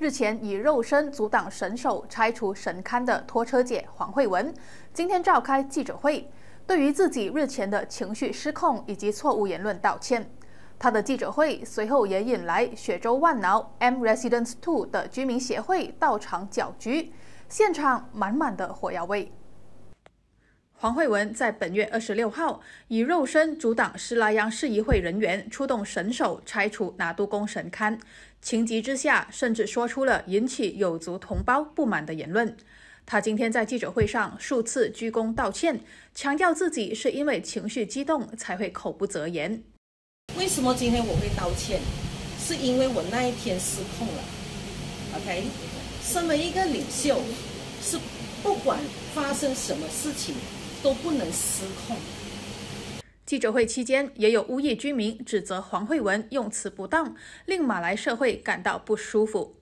日前以肉身阻挡神手拆除神龛的拖车姐黄慧文，今天召开记者会，对于自己日前的情绪失控以及错误言论道歉。他的记者会随后也引来雪州万挠 M Residence Two 的居民协会到场搅局，现场满满的火药味。黄慧文在本月二十六号以肉身阻挡施拉央市议会人员出动神手拆除拿督宫神龛，情急之下甚至说出了引起有族同胞不满的言论。他今天在记者会上数次鞠躬道歉，强调自己是因为情绪激动才会口不择言。为什么今天我会道歉？是因为我那一天失控了。OK，身为一个领袖，是不管发生什么事情。都不能失控。记者会期间，也有物业居民指责黄慧文用词不当，令马来社会感到不舒服。